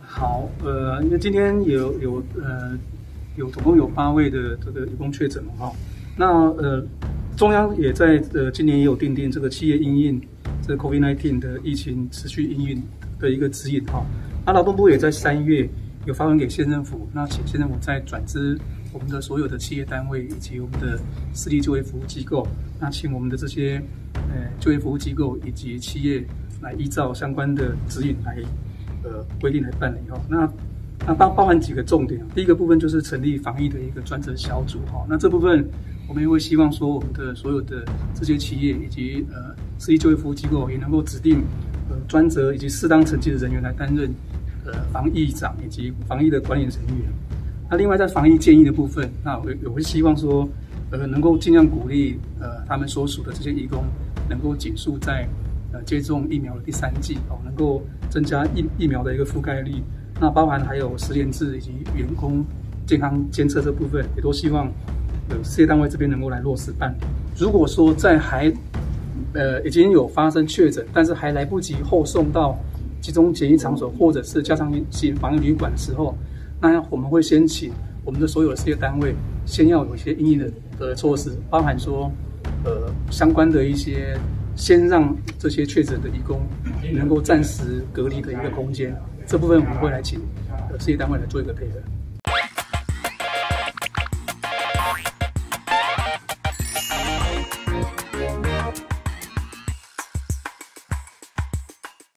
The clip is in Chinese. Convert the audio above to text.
好，呃，因为今天有有呃有总共有八位的这个有工确诊嘛，哈，那呃中央也在呃今年也有订定这个企业应运这 COVID-19 的疫情持续应运的一个指引，哈，那劳动部也在三月有发文给县政府，那请县政府再转知我们的所有的企业单位以及我们的私立就业服务机构，那请我们的这些呃就业服务机构以及企业来依照相关的指引来。呃，规定来办理哈。那那包包含几个重点第一个部分就是成立防疫的一个专责小组哈。那这部分我们也会希望说，我们的所有的这些企业以及呃私立就业服务机构也能够指定呃专责以及适当层级的人员来担任呃防疫长以及防疫的管理人员。那另外在防疫建议的部分，那我我会希望说，呃能够尽量鼓励呃他们所属的这些义工能够紧速在。呃，接种疫苗的第三剂哦，能够增加疫疫苗的一个覆盖率。那包含还有实验制以及员工健康监测这部分，也都希望呃事业单位这边能够来落实办理。如果说在还呃已经有发生确诊，但是还来不及后送到集中检疫场所或者是加强型防疫旅馆的时候，那我们会先请我们的所有的事业单位先要有一些应应的的措施，包含说呃相关的一些。先让这些确诊的义工能够暂时隔离的一个空间，这部分我们会来请事业单位来做一个配合。